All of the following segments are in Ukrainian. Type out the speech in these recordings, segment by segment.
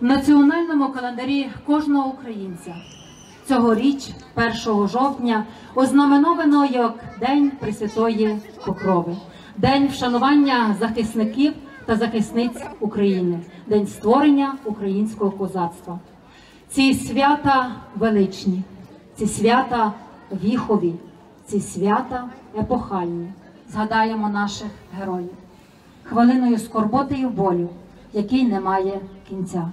В національному календарі кожного українця цьогоріч, 1 жовтня, ознаменовано як День Пресвятої Покрови, День вшанування захисників та захисниць України, День створення українського козацтва. Ці свята величні, ці свята віхові, ці свята епохальні. Згадаємо наших героїв хвилиною скорботи і болю, який не має кінця.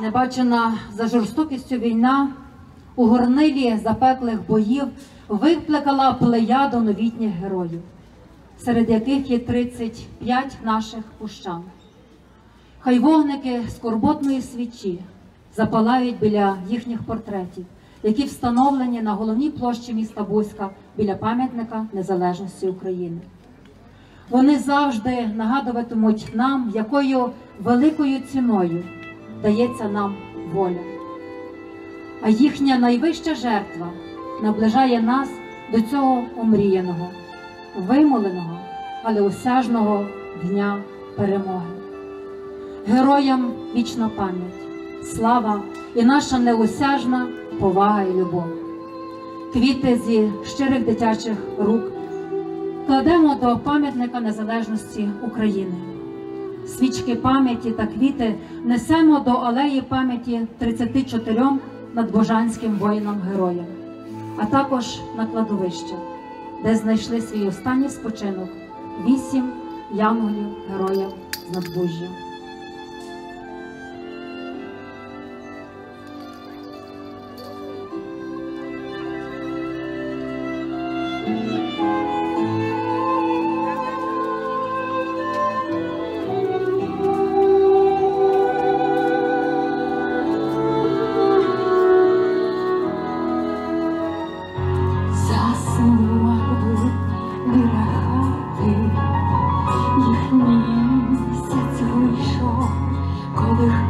Небачена за жорстокістю війна у горнилі запеклих боїв викликала плеяду новітніх героїв, серед яких є 35 наших пущан. Хай вогники скорботної свічі запалають біля їхніх портретів, які встановлені на головній площі міста Бузька біля пам'ятника Незалежності України. Вони завжди нагадуватимуть нам, якою великою ціною дається нам воля. А їхня найвища жертва наближає нас до цього омріяного, вимоленого, але осяжного дня перемоги. Героям вічна пам'ять, слава і наша неосяжна повага і любов. Квіти зі щирих дитячих рук кладемо до пам'ятника незалежності України. Свічки пам'яті та квіти несемо до алеї пам'яті 34 надбожанським воїнам-героям, а також на кладовище, де знайшли свій останній спочинок вісім янголів героїв з надбужжя. 哦